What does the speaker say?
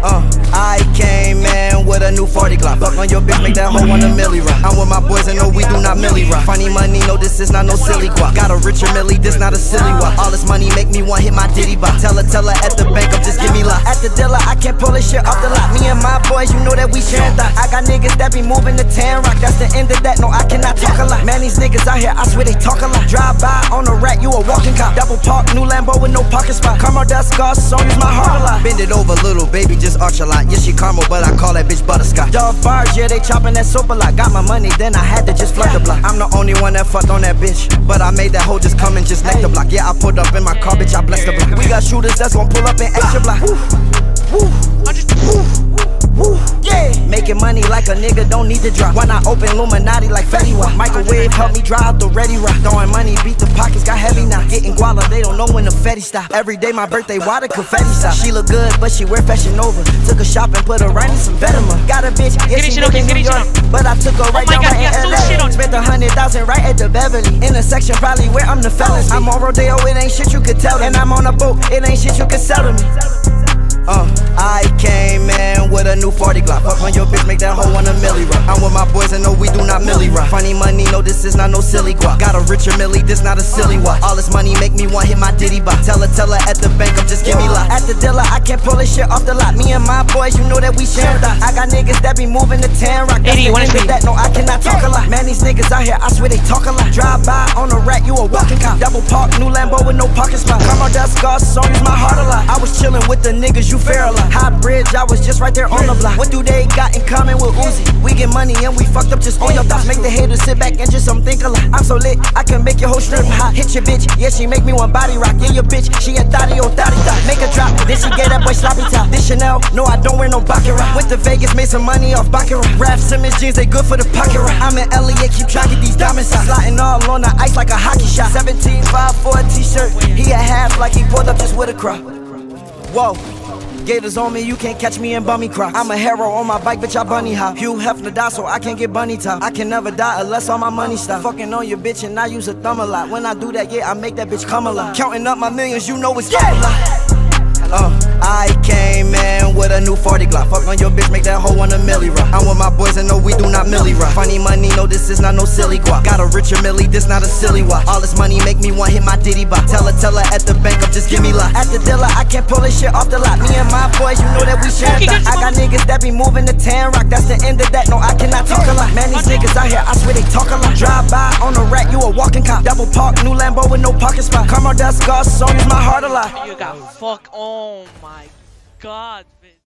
Uh, I came in with a new 40 Glock. Fuck on your bitch, make that hoe on a milli rock. I'm with my boys and no, we do not milli rock. Funny money, no, this is not no silly guap. Got a richer milli, this not a silly wop. All this money make me want hit my diddy bop. Tell her, tell her at the bank, up, just give me lock. At the dealer, I can't pull this shit off the lot. Me and my boys, you know that we sharing thoughts. I got niggas that be moving to Tan Rock. That's the end of that, no, I cannot talk a lot. Man, these niggas out here, I swear they talk a lot. Drive by on a rat, you a walking cop. Double park, new Lambo with no parking spot. Karma, that's Gus, so use my heart a lot. Bend it over, little baby, just arch a lot. Yeah, she caramel, but I call that bitch butterscotch. Dog bars, yeah, they chopping that soap a lot. Got my money, then I had to just flood the block. I'm the only one that fucked on that bitch. But I made that hoe just come and just neck the block. Yeah, I pulled up in my car, bitch, I blessed the block. We got shooters that's gon' pull up in extra block. Making money like a nigga don't need to drop. Why not open Illuminati like Fetty Wap? Microwave help me out the ready rock. Throwing money, beat the pockets, got heavy now. Getting guala, they don't know when the Fetty stop. Every day my birthday, why the confetti stop? She look good, but she wear Fashion Nova. Took a shop and put her right in some Venomum. Got a bitch, yeah, she live in New York, but I took her right my down God, right in so LA. Spent a hundred thousand right at the Beverly. In the section, probably where I'm the fellas. I'm on Rodeo, it ain't shit you could tell. And I'm on a boat, it ain't shit you could sell to me. New 40 Glock. Fuck on your bitch, make that hoe want a milli rock. I'm with my boys and no, we do not milli rock. Funny money, no, this is not no silly guap. Got a richer milli, this not a silly wop. All this money make me want hit my diddy bop. Tell her, tell her at the bank, I'm just give me lock. At the dealer, I can't pull this shit off the lot. Me and my boys, you know that we share thoughts. I got niggas that be moving to Tan Rock. That's 80, the one end of speed. that, no, I cannot talk a lot. Man, these niggas out here, I swear they talk a lot. Drive by on a Park, new Lambo with no parking spot. Come on, that's Gus, so use my heart a lot. I was chilling with the niggas, you fair a lot. High bridge, I was just right there on the block. What do they got in common with Uzi? We get money and we fucked up just on your thoughts. Make the haters sit back and just some think a lot. I'm so lit, I can make your whole strip hot. Hit your bitch, yeah, she make me one body rock. Yeah, your bitch, she a thotty, oh thotty thot. Make a drop, then she get that boy sloppy top. This Chanel, no, I don't wear no Baccarat. Went to Vegas, made some money off Baccarat. Raf Simons jeans, they good for the pocket rock. I'm in LA, keep to get these diamonds out. Sliding all on the ice 17, 5 for a t-shirt. He a half like he pulled up just with a crop. Whoa. Gators on me, you can't catch me in bummy crocs. I'm a hero on my bike, bitch, I bunny hop. Hugh Hefner die, so I can't get bunny top. I can never die unless all my money stop. Fucking on your bitch and I use a thumb a lot. When I do that, yeah, I make that bitch come alive. Counting up my millions, you know it's yeah. Uh, I came in with a new 40 Glock. Fuck on your bitch, make that hoe on a milli rock. I'm with my boys and no, we do not milli rock. Funny money, no, this is not no silly guap. Got a richer milli, this not a silly wop. All this money make me want hit my diddy bop. Tell her, tell her at the bank, up, just give me lock. At the dealer, I can't pull this shit off the lot. Me and my boys, you know that we share Okay, I got niggas that be moving to Tan Rock. That's the end of that, no, I cannot talk a lot. Man, these niggas out here, I swear they talk a lot. Drive by on a cop. Double park, new Lambo with no parking spot. Karma, that's Gus, so use my heart a lot. You got fuck. Oh my god, bitch.